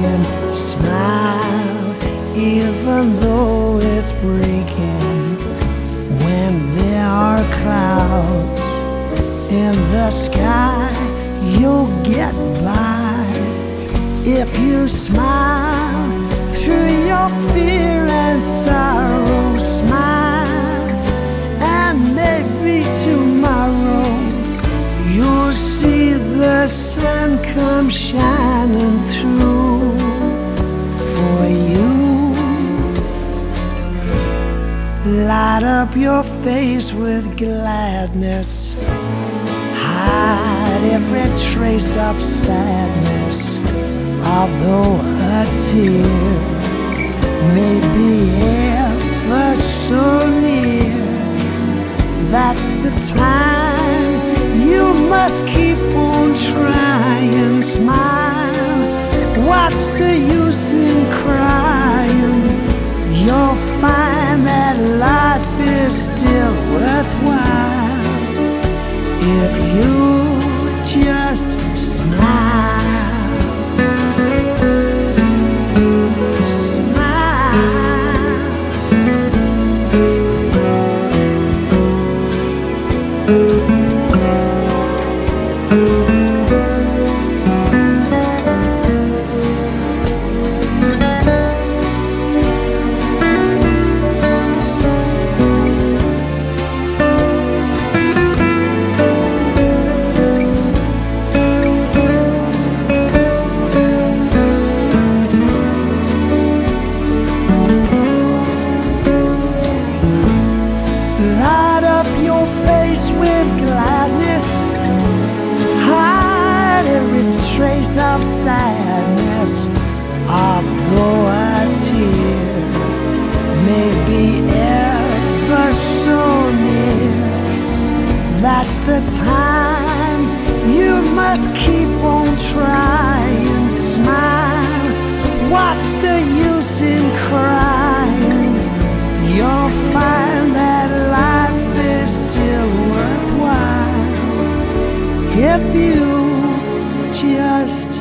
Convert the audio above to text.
can smile even though it's breaking. When there are clouds in the sky, you'll get by if you smile through your fear and sorrow. Smile, and maybe tomorrow you'll see the sun come shining through for you. Light up your face with gladness. Hide every trace of sadness. Although a tear may be ever so near, that's the time you must keep on trying. Smile. What's the use in crying? You'll find that life is still worthwhile if you just smile. Smile. Of sadness. Although a tear may be ever so near, that's the time you must keep on trying. Smile. What's the use in crying? You'll find that life is still worthwhile if you just